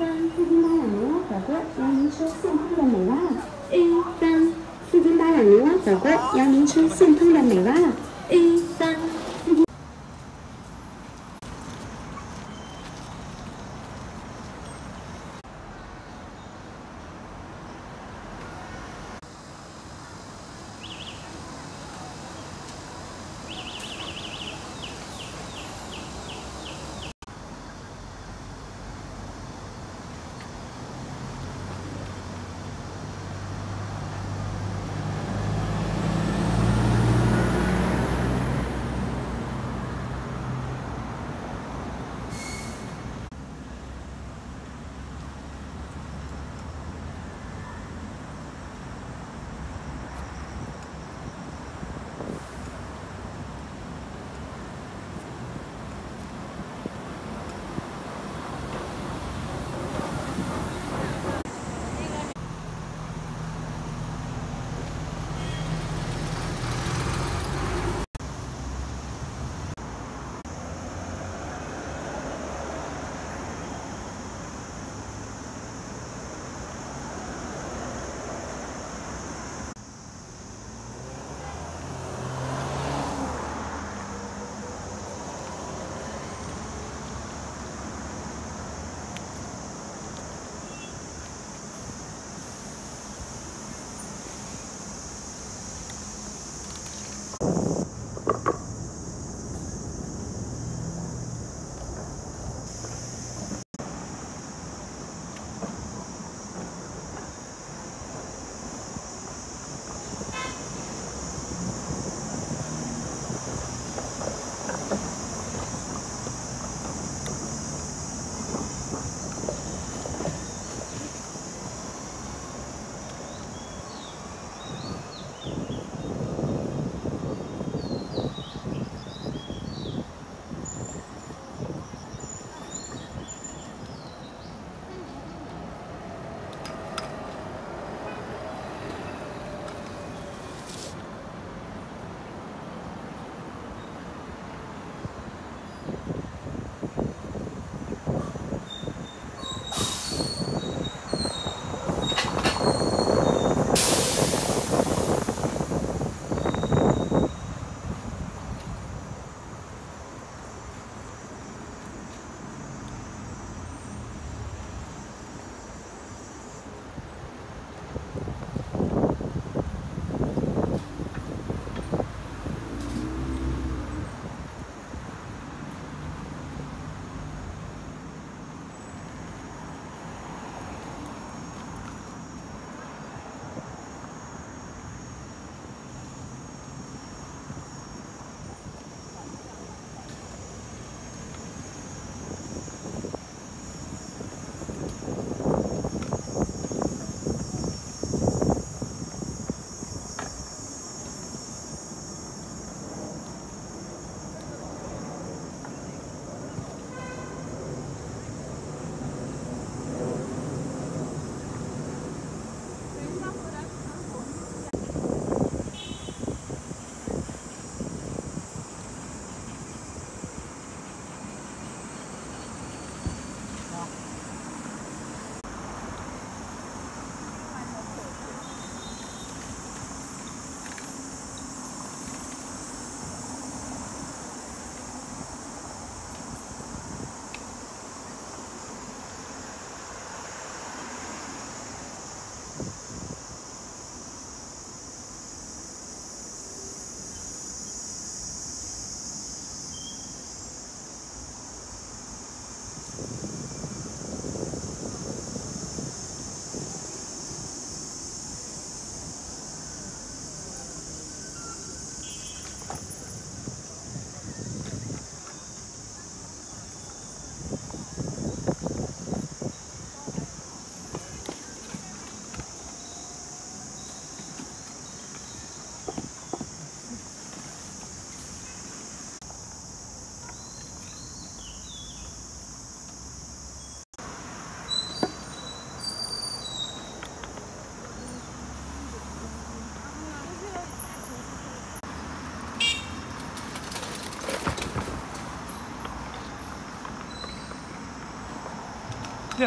三四斤八两牛蛙火锅，让您吃现烹的美蛙。一三四斤八两牛蛙火锅，让您吃现烹的美蛙。一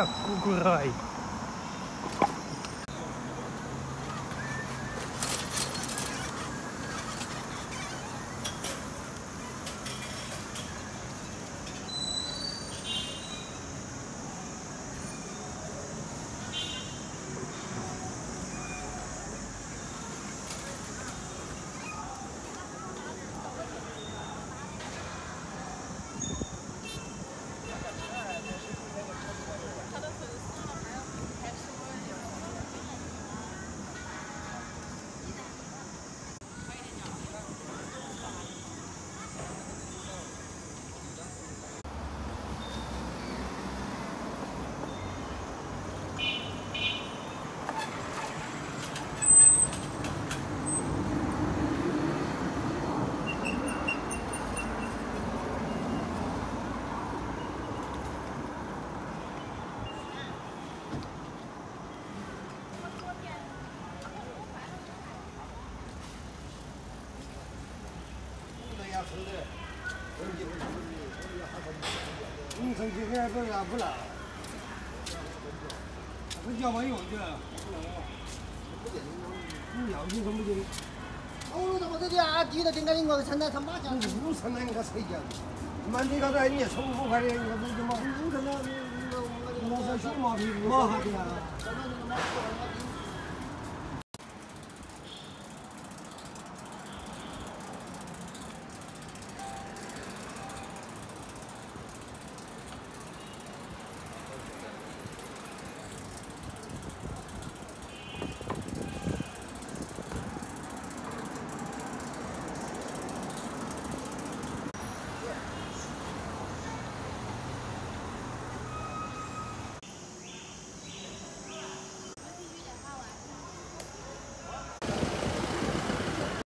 Кукурай. 你生气还不来不来要没有去不要你怎么就我这里啊低的跟他一个参加他妈讲路上那个车间满嘴高头还有点臭不好看的你说这个毛病毛病啊